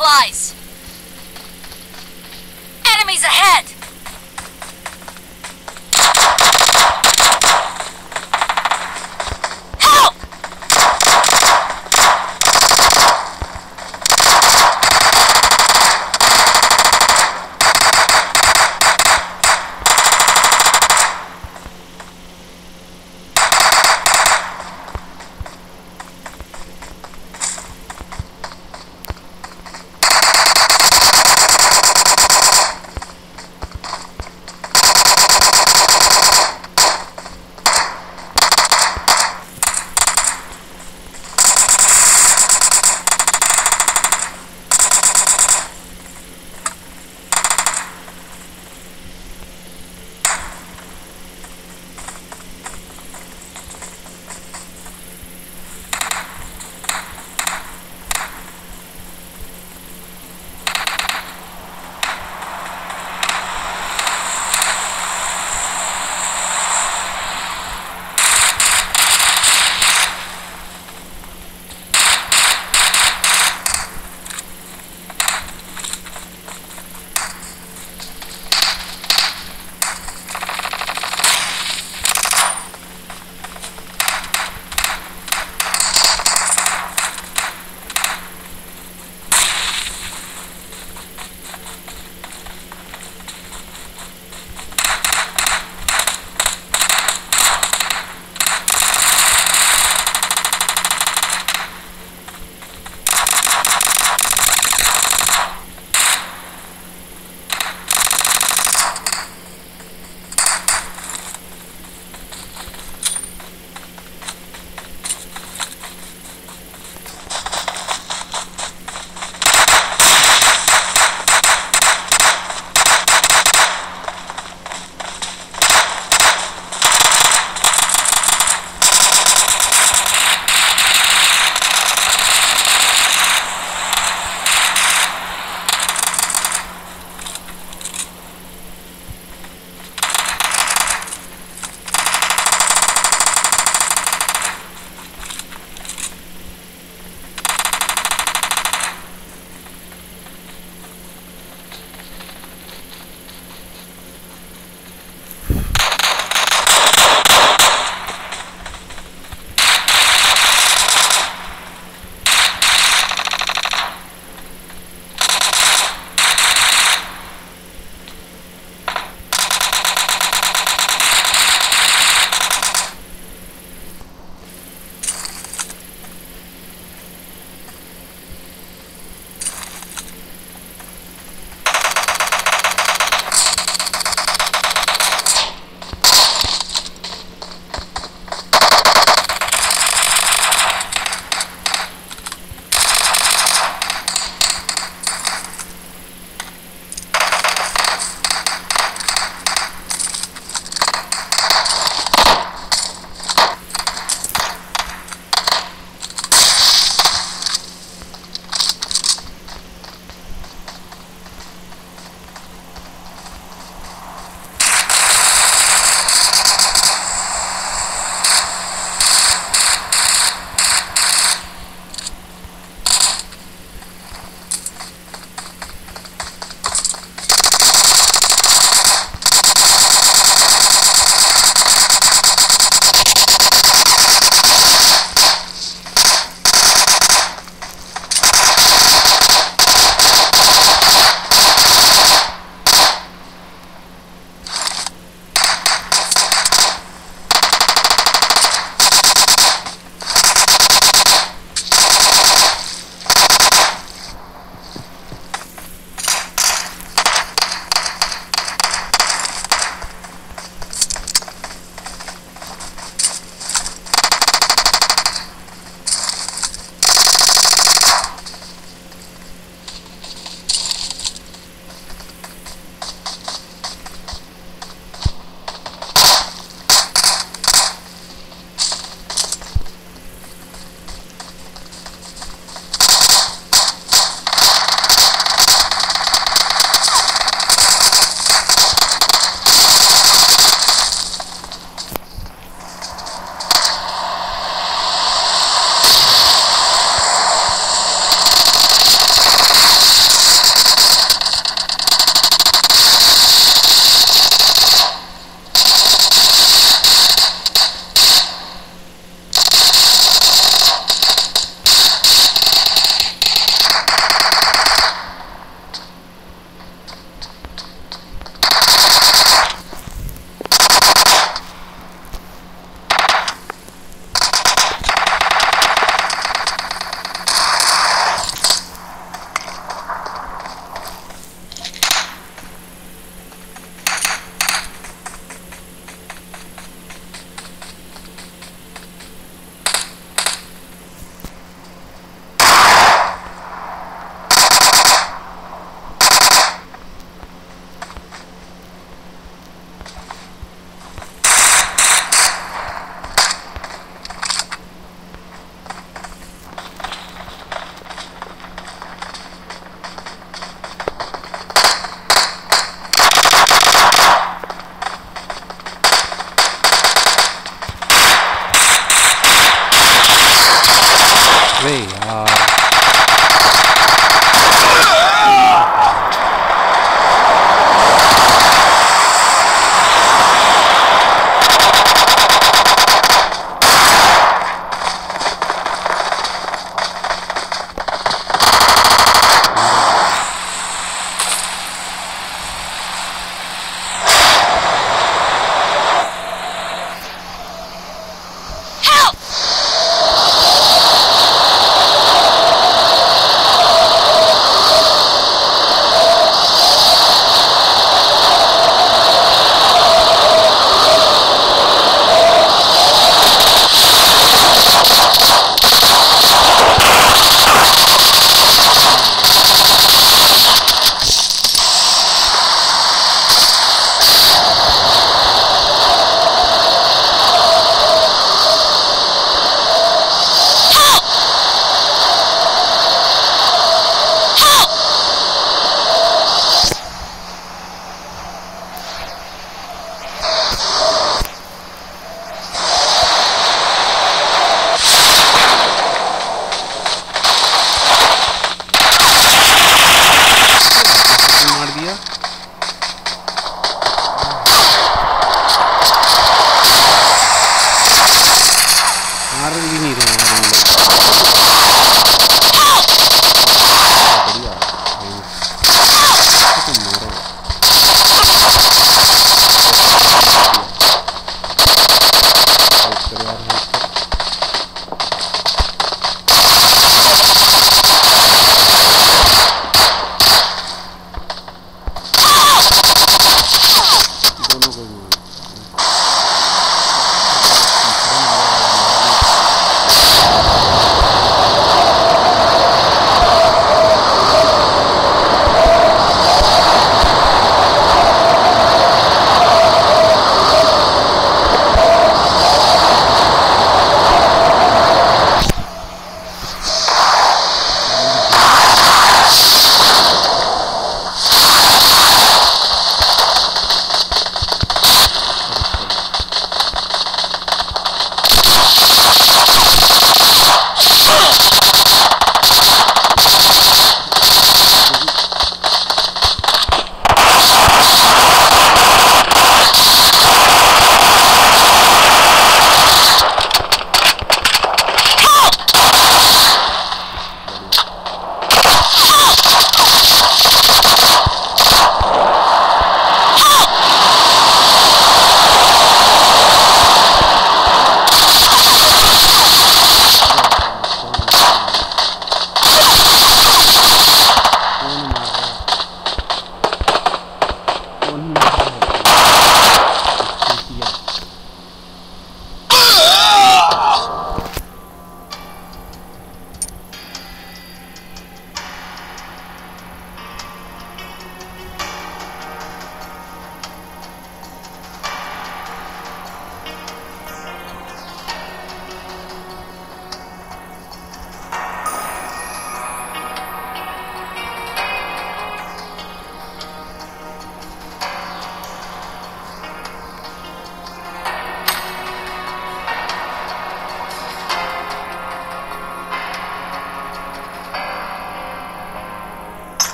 supplies.